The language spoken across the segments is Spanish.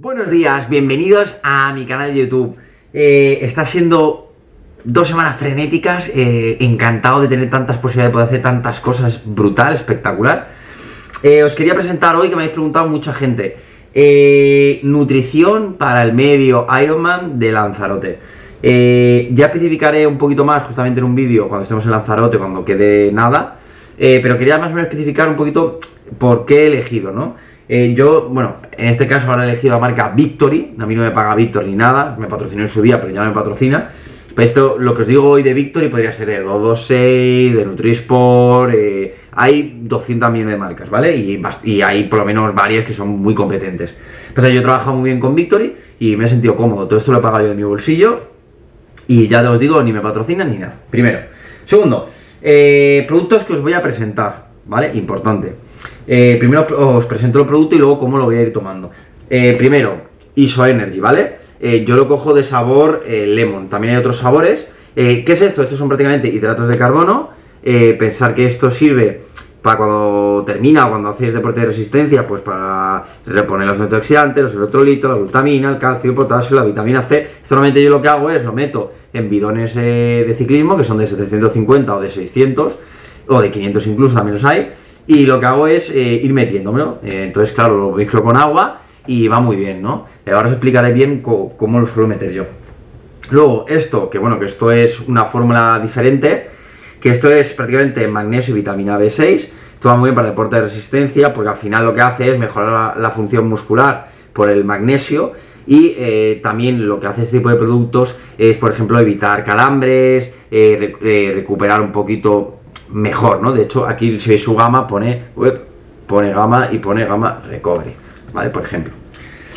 Buenos días, bienvenidos a mi canal de YouTube. Eh, está siendo dos semanas frenéticas, eh, encantado de tener tantas posibilidades de poder hacer tantas cosas brutal, espectacular. Eh, os quería presentar hoy, que me habéis preguntado mucha gente, nutrición para el medio Ironman de Lanzarote. ya especificaré un poquito más justamente en un vídeo cuando estemos en Lanzarote, cuando quede nada, pero quería más o menos especificar un poquito por qué he elegido, ¿no? Eh, yo, bueno, en este caso ahora he elegido la marca Victory, a mí no me paga Victory ni nada, me patrocinó en su día, pero ya me patrocina. Esto, lo que os digo hoy de Victory podría ser de 226, de Nutrisport, eh, hay 200 millones de marcas, ¿vale? Y, y, hay por lo menos varias que son muy competentes. Pues yo he trabajado muy bien con Victory y me he sentido cómodo, todo esto lo he pagado yo de mi bolsillo y ya os digo, ni me patrocinan ni nada. Primero. Segundo, eh, productos que os voy a presentar, ¿vale? Importante. Eh, primero os presento el producto y luego cómo lo voy a ir tomando. Eh, primero, ISO Energy, ¿vale? Eh, yo lo cojo de sabor lemon, también hay otros sabores. ¿Qué es esto? Estos son prácticamente hidratos de carbono. pensar que esto sirve para cuando termina o cuando hacéis deporte de resistencia, pues para reponer los antioxidantes, los electrolitos, la glutamina, el calcio, el potasio, la vitamina C. Esto normalmente yo lo que hago es lo meto en bidones de ciclismo, que son de 750 o de 600, o de 500 incluso, también los hay y lo que hago es eh, ir metiéndomelo. Eh, entonces, claro, lo mezclo con agua y va muy bien, ¿no? Eh, ahora os explicaré bien cómo lo suelo meter yo. Luego, esto, que bueno, que esto es una fórmula diferente, que esto es prácticamente magnesio y vitamina B6. Esto va muy bien para deporte de resistencia, porque al final lo que hace es mejorar la, función muscular por el magnesio y también lo que hace este tipo de productos es, por ejemplo, evitar calambres, recuperar un poquito mejor, ¿no? De hecho, aquí si veis su gama pone, pone gama y pone gama recovery, ¿vale? Por ejemplo.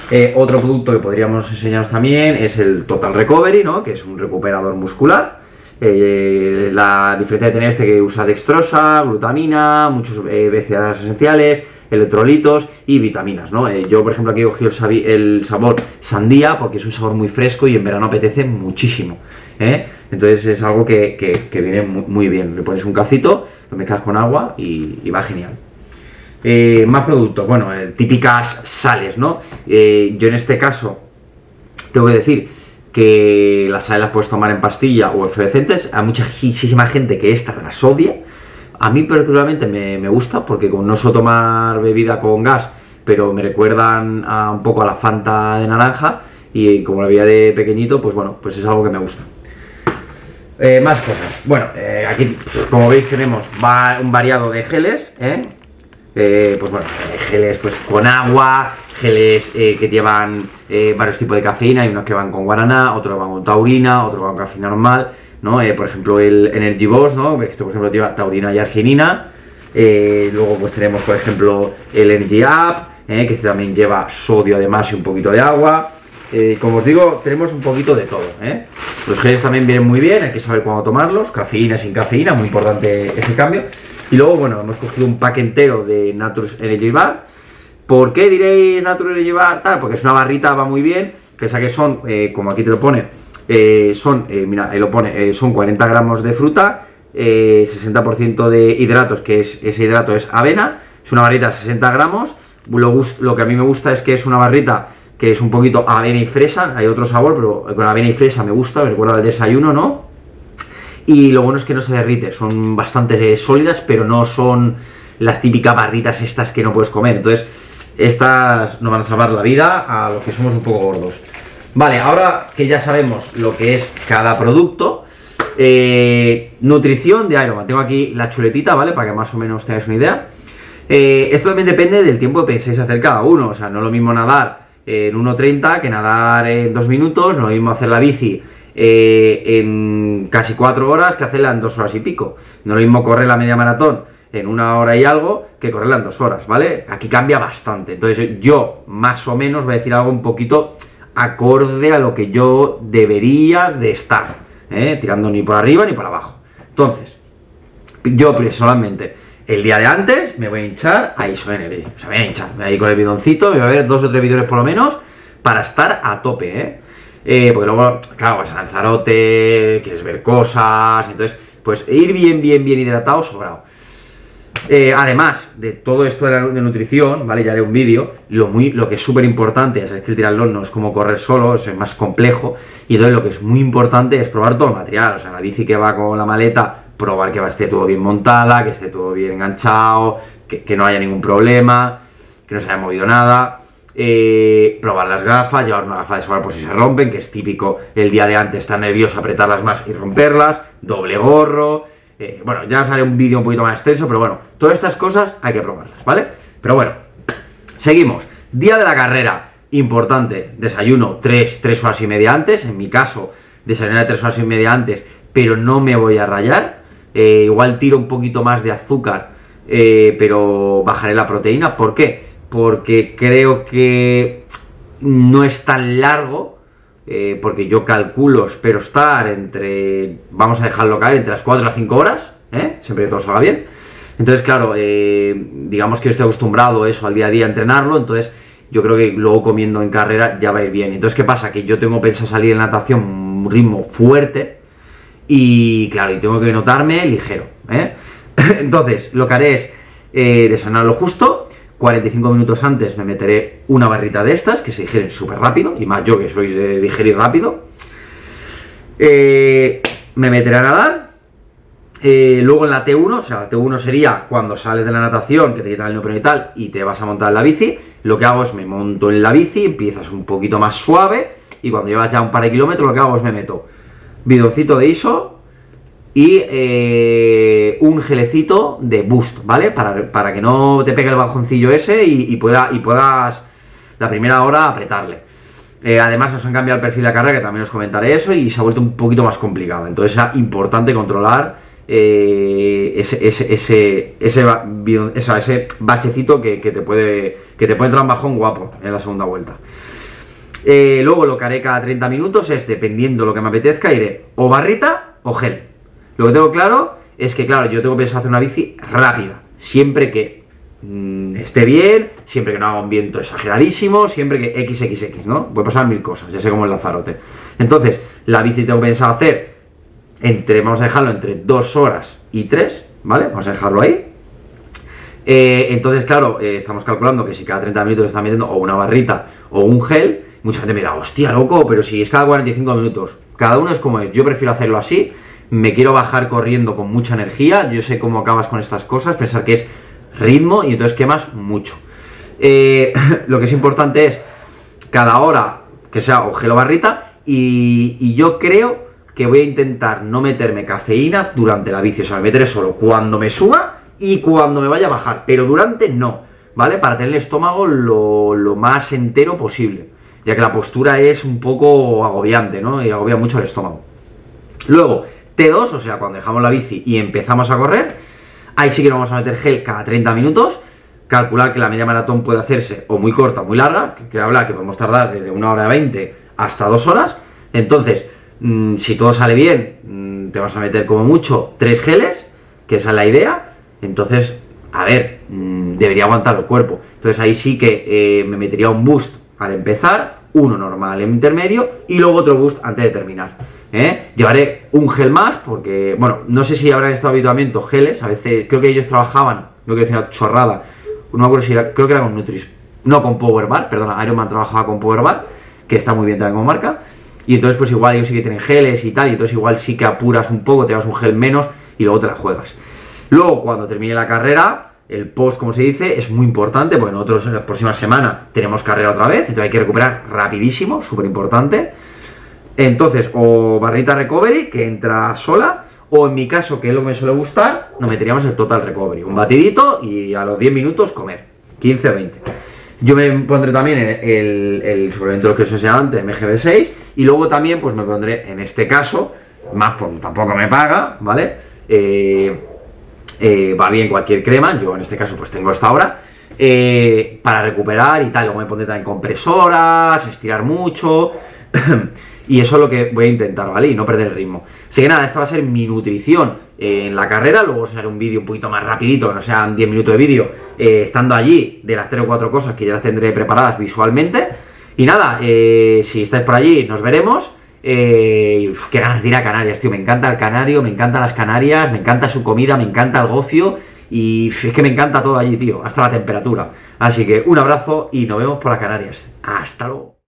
Eh, otro producto que podríamos enseñaros también es el Total Recovery, ¿no? Que es un recuperador muscular. Eh, la diferencia de tener este que usa dextrosa, glutamina, muchos eh, esenciales, electrolitos y vitaminas, ¿no? yo, por ejemplo, aquí he cogido el, sabor sandía porque es un sabor muy fresco y en verano apetece muchísimo, Entonces es algo que, viene muy, bien. Le pones un cacito, lo mezclas con agua y, va genial. Eh, más productos, bueno, eh, típicas sales, ¿no? Eh, yo en este caso tengo que decir que las sales las puedes tomar en pastilla o efervescentes. Hay muchísima gente que esta las odia a mí particularmente me, gusta porque como no suelo tomar bebida con gas, pero me recuerdan un poco a la Fanta de naranja y como la bebida de pequeñito, pues bueno, pues es algo que me gusta. Eh, más cosas. Bueno, eh, aquí como veis tenemos un variado de geles, ¿eh? Pues bueno, geles pues con agua, geles que llevan varios tipos de cafeína, hay unos que van con guaraná, otros van con taurina, otros van con cafeína normal, ¿no? Eh, por ejemplo, el Energy Boss, ¿no? Esto, por ejemplo, lleva taurina y arginina. Eh, luego, pues tenemos, por ejemplo, el Energy Up, ¿eh? que este también lleva sodio además y un poquito de agua. como os digo, tenemos un poquito de todo. Los geles también vienen muy bien, hay que saber cuándo tomarlos. Cafeína sin cafeína, muy importante ese cambio. Y luego, bueno, hemos cogido un pack entero de Naturus Energy Bar. ¿Por qué diréis Naturus Energy Bar? Tal, porque es una barrita, va muy bien. Pese a que son, como aquí te lo pone, eh, son, eh, mira, ahí lo pone, eh, son 40 gramos de fruta, 60% de hidratos, que es ese hidrato es avena, es una barrita de 60 gramos, lo, lo, que a mí me gusta es que es una barrita que es un poquito avena y fresa, hay otro sabor, pero con avena y fresa me gusta, me recuerda al desayuno, ¿no? Y lo bueno es que no se derrite, son bastante sólidas, pero no son las típicas barritas estas que no puedes comer, entonces estas nos van a salvar la vida a los que somos un poco gordos. Vale, ahora que ya sabemos lo que es cada producto, eh, nutrición de Ironman. Tengo aquí la chuletita, ¿vale? Para que más o menos tengáis una idea. Eh, esto también depende del tiempo que penséis hacer cada uno. O sea, no es lo mismo nadar en 1.30 que nadar en 2 minutos. No lo mismo hacer la bici eh, en casi 4 horas que hacerla en 2 horas y pico. No lo mismo correr la media maratón en una hora y algo que correrla en 2 horas, ¿vale? Aquí cambia bastante. Entonces yo más o menos voy a decir algo un poquito acorde a lo que yo debería de estar, ¿eh? tirando ni por arriba ni por abajo. Entonces, yo personalmente, el día de antes me voy a hinchar a Isoenergy, o sea, me voy a hinchar, me voy a ir con el bidoncito, me voy a ver dos o tres bidones por lo menos, para estar a tope, ¿eh? Eh porque luego, claro, vas a Lanzarote, quieres ver cosas, entonces, pues ir bien, bien, bien hidratado, sobrado. Eh, además de todo esto de, la, de, nutrición, ¿vale? Ya haré un vídeo. Lo, muy, lo que es súper importante, es que el triatlón no es como correr solo, es más complejo. Y entonces lo que es muy importante es probar todo el material. O sea, la bici que va con la maleta, probar que esté todo bien montada, que esté todo bien enganchado, que no haya ningún problema, que no se haya movido nada. Eh, probar las gafas, llevar una gafa de solar por si se rompen, que es típico el día de antes estar nervioso, apretarlas más y romperlas, doble gorro, eh, bueno, ya os haré un vídeo un poquito más extenso, pero bueno, todas estas cosas hay que probarlas, ¿vale? Pero bueno, seguimos. Día de la carrera, importante, desayuno 3, 3 horas y media antes, en mi caso, desayunar 3 horas y media antes, pero no me voy a rayar, eh, igual tiro un poquito más de azúcar, pero bajaré la proteína, ¿por qué? Porque creo que no es tan largo, eh, porque yo calculo, espero estar entre, vamos a dejarlo caer, entre las 4 a 5 horas, ¿eh? siempre que todo salga bien. Entonces, claro, eh, digamos que estoy acostumbrado a eso, al día a día a entrenarlo, entonces yo creo que luego comiendo en carrera ya va a ir bien. Entonces, ¿qué pasa? Que yo tengo pensado salir en natación un ritmo fuerte y, claro, y tengo que notarme ligero. ¿eh? Entonces, lo que haré es desayunar lo justo, 45 minutos antes me meteré una barrita de estas que se digieren súper rápido, y más yo que sois de digerir rápido. Eh, me meteré a nadar. Eh, luego en la T1, o sea, la T1 sería cuando sales de la natación, que te quitan el neopreno y tal, y te vas a montar en la bici. Lo que hago es me monto en la bici, empiezas un poquito más suave, y cuando llevas ya un par de kilómetros, lo que hago es me meto bidocito de ISO, y eh, un gelecito de boost, ¿vale? Para, para, que no te pegue el bajoncillo ese y, pueda, y puedas la primera hora apretarle. Eh, además nos han cambiado el perfil de la carrera, que también os comentaré eso, y se ha vuelto un poquito más complicado. Entonces es importante controlar eh, ese, ese, ese, ese, ese, bachecito que, que, te puede, que te puede entrar un bajón guapo en la segunda vuelta. Eh, luego lo que haré cada 30 minutos es, dependiendo lo que me apetezca, iré o barrita o gel. Lo que tengo claro es que, claro, yo tengo pensado hacer una bici rápida, siempre que mmm, esté bien, siempre que no haga un viento exageradísimo, siempre que XXX, ¿no? Puede pasar mil cosas, ya sé cómo el Lanzarote. Entonces, la bici tengo pensado hacer entre, vamos a dejarlo entre 2 horas y 3, ¿vale? Vamos a dejarlo ahí. Eh, entonces, claro, eh, estamos calculando que si cada 30 minutos está metiendo o una barrita o un gel, mucha gente me dirá, hostia, loco, pero si es cada 45 minutos, cada uno es como es, yo prefiero hacerlo así me quiero bajar corriendo con mucha energía, yo sé cómo acabas con estas cosas, pensar que es ritmo y entonces quemas mucho. Eh, lo que es importante es cada hora que sea o gel barrita y, y, yo creo que voy a intentar no meterme cafeína durante la bici, o sea, me meteré solo cuando me suba y cuando me vaya a bajar, pero durante no, ¿vale? Para tener el estómago lo, lo más entero posible, ya que la postura es un poco agobiante, ¿no? Y agobia mucho el estómago. Luego, T2, o sea, cuando dejamos la bici y empezamos a correr, ahí sí que nos vamos a meter gel cada 30 minutos, calcular que la media maratón puede hacerse o muy corta o muy larga, que quiero hablar que podemos tardar desde una hora 20 hasta dos horas, entonces, mmm, si todo sale bien, mmm, te vas a meter como mucho tres geles, que esa es la idea, entonces, a ver, mmm, debería aguantar el cuerpo, entonces ahí sí que eh, me metería un boost al empezar, uno normal en intermedio y luego otro boost antes de terminar. ¿eh? Llevaré un gel más porque, bueno, no sé si habrán este habituamiento geles, a veces creo que ellos trabajaban, no quiero decir una chorrada, no me acuerdo si era, creo que era con Nutris, no con Power Bar, perdona, Ironman trabajaba con Power Bar, que está muy bien también como marca, y entonces pues igual ellos sí que tienen geles y tal, y entonces igual sí que apuras un poco, te das un gel menos y luego te la juegas. Luego, cuando termine la carrera, el post, como se dice, es muy importante, porque nosotros en la próxima semana tenemos carrera otra vez, entonces hay que recuperar rapidísimo, súper importante. Entonces, o barrita recovery, que entra sola, o en mi caso, que es lo que me suele gustar, nos meteríamos el total recovery. Un batidito y a los 10 minutos comer, 15 o 20. Yo me pondré también el, el suplemento que os enseñaba antes, MGB6, y luego también pues me pondré, en este caso, más tampoco me paga, ¿vale? Eh, eh, va bien cualquier crema, yo en este caso pues tengo esta ahora, eh, para recuperar y tal, luego me pondré también compresoras, estirar mucho, y eso es lo que voy a intentar, ¿vale? Y no perder el ritmo. Así que nada, esta va a ser mi nutrición en la carrera, luego os haré un vídeo un poquito más rapidito, que no sean 10 minutos de vídeo, eh, estando allí, de las 3 o 4 cosas que ya las tendré preparadas visualmente, y nada, si estáis por allí, nos veremos. Eh, qué ganas de ir a Canarias, tío. Me encanta el canario, me encantan las Canarias, me encanta su comida, me encanta el gofio. y es que me encanta todo allí, tío, hasta la temperatura. Así que un abrazo y nos vemos por las Canarias. Hasta luego.